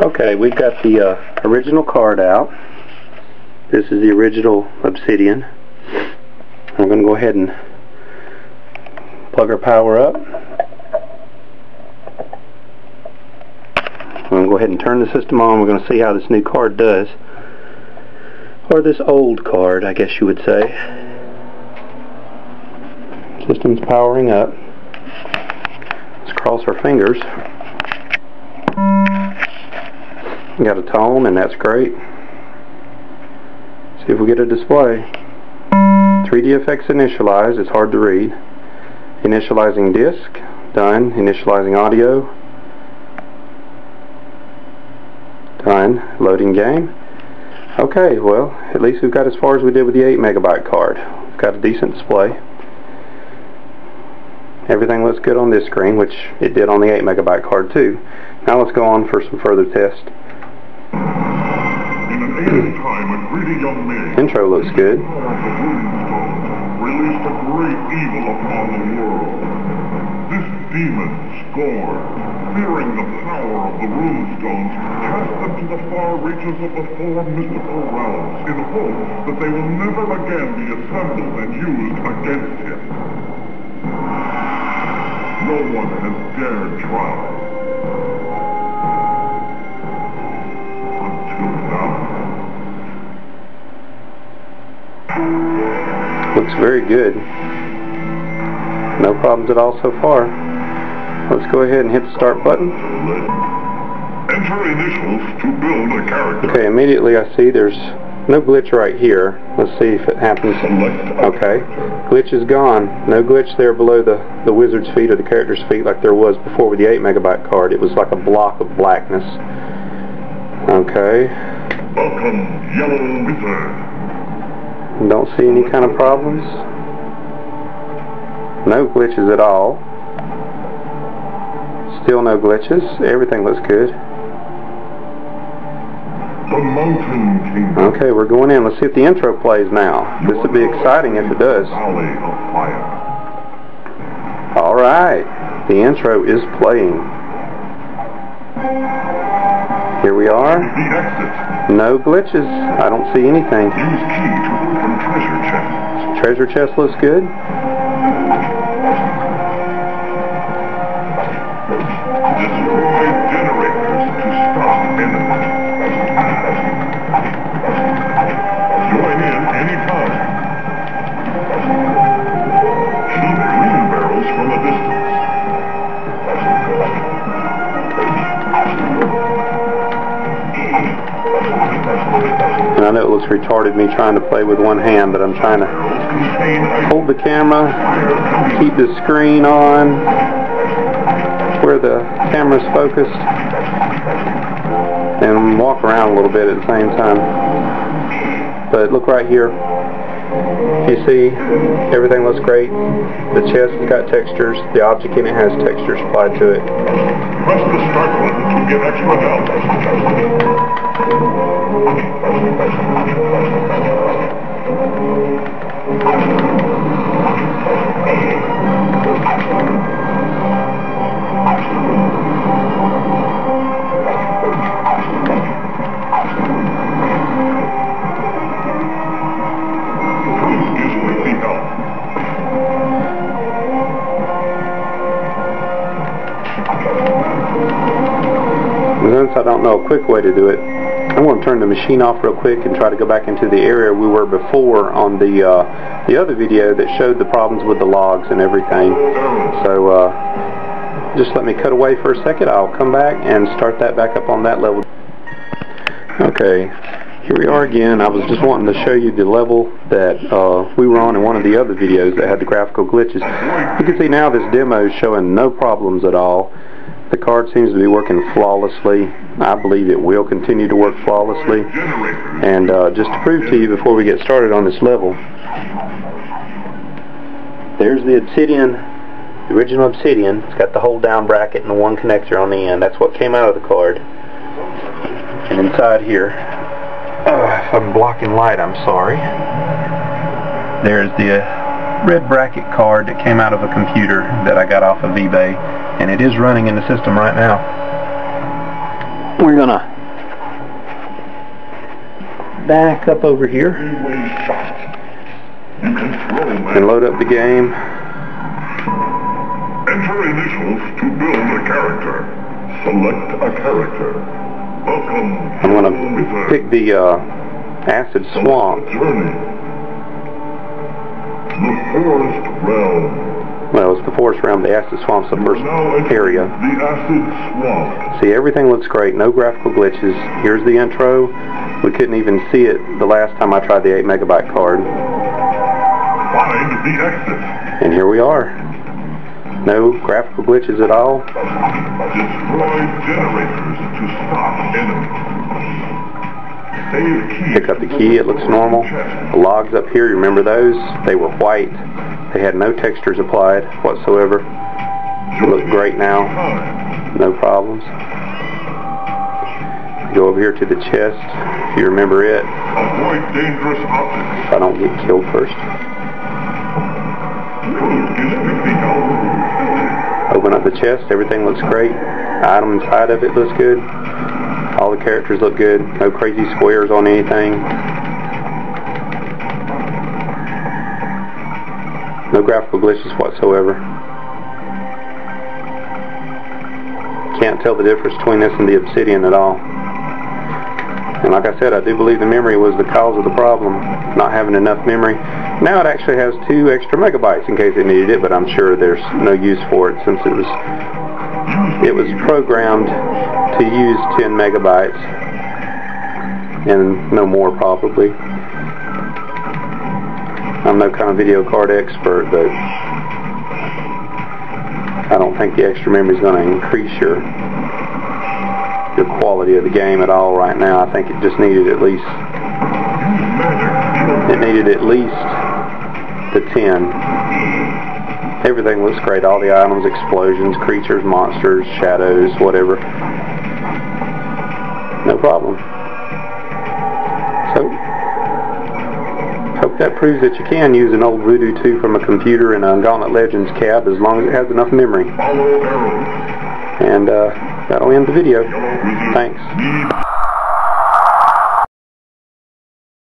Okay, we've got the uh, original card out. This is the original Obsidian. I'm going to go ahead and plug our power up. I'm going to go ahead and turn the system on. We're going to see how this new card does. Or this old card, I guess you would say. System's powering up. Let's cross our fingers. Got a tone, and that's great. See if we get a display. 3D effects initialized. It's hard to read. Initializing disk. Done. Initializing audio. Done. Loading game. Okay, well, at least we've got as far as we did with the 8 megabyte card. We've got a decent display. Everything looks good on this screen, which it did on the 8 megabyte card too. Now let's go on for some further tests. Intro looks good. Released a great evil upon the world. This demon, Skorne, fearing the power of the runestones, cast them to the far reaches of the four mystical realms in hope that they will never again be assembled and used against him. No one has dared try. Very good. No problems at all so far. Let's go ahead and hit the start button. Enter initials to build a character. Okay, immediately I see there's no glitch right here. Let's see if it happens. Okay, glitch is gone. No glitch there below the, the wizard's feet or the character's feet like there was before with the 8 megabyte card. It was like a block of blackness. Okay, Welcome, Yellow Wizard. Don't see any kind of problems. No glitches at all. Still no glitches. Everything looks good. The Mountain Kingdom. Okay, we're going in. Let's see if the intro plays now. This would be exciting if it does. Valley of Fire. Alright, the intro is playing. Here we are. No glitches. I don't see anything. Treasure chest looks good. And I know it looks retarded me trying to play with one hand, but I'm trying to hold the camera, keep the screen on where the camera's focused, and walk around a little bit at the same time. But look right here. You see, everything looks great. The chest has got textures. The object in it has textures applied to it. Press the start button to get extra help. Who is Since I don't know. A quick way to do it, I'm going to turn the machine off real quick and try to go back into the area we were before on the uh, the other video that showed the problems with the logs and everything. So uh, just let me cut away for a second. I'll come back and start that back up on that level. Okay, here we are again. I was just wanting to show you the level that uh, we were on in one of the other videos that had the graphical glitches. You can see now this demo is showing no problems at all. The card seems to be working flawlessly. I believe it will continue to work flawlessly. And uh, just to prove to you before we get started on this level, there's the Obsidian, the original Obsidian. It's got the hold down bracket and the one connector on the end. That's what came out of the card. And inside here, uh, if I'm blocking light, I'm sorry. There's the uh, red bracket card that came out of a computer that I got off of eBay, and it is running in the system right now. we're gonna back up over here Three-way shot. You can throw and and load up the game. enter initials to build a character. Select a character. Welcome. I'm gonna pick the uh, acid swamp. Journey. The forest realm. Well, it's the forest realm. The acid swamp's the first Now enter area. The acid swamp. See, everything looks great. No graphical glitches. Here's the intro. We couldn't even see it the last time I tried the 8 megabyte card. Find the exit. And here we are. No graphical glitches at all. Destroy generators to stop enemies. Pick up the key, it looks normal. The logs up here, you remember those? They were white. They had no textures applied whatsoever. Look great now. No problems. Go over here to the chest, if you remember it. Avoid dangerous objects. If I don't get killed first. Food is picking out. Open up the chest, everything looks great. Item inside of it looks good. All the characters look good. No crazy squares on anything. No graphical glitches whatsoever. Can't tell the difference between this and the Obsidian at all. And like I said, I do believe the memory was the cause of the problem, not having enough memory. Now it actually has two extra megabytes in case it needed it, but I'm sure there's no use for it since it was it was programmed to use 10 megabytes and no more probably. I'm no kind of video card expert, but I don't think the extra memory is going to increase your your quality of the game at all right now. I think it just needed at least it needed at least the 10. Everything looks great. All the items, explosions, creatures, monsters, shadows, whatever. No problem. So, hope that proves that you can use an old Voodoo 2 from a computer in a Gauntlet Legends cab as long as it has enough memory. And uh, that'll end the video. Thanks.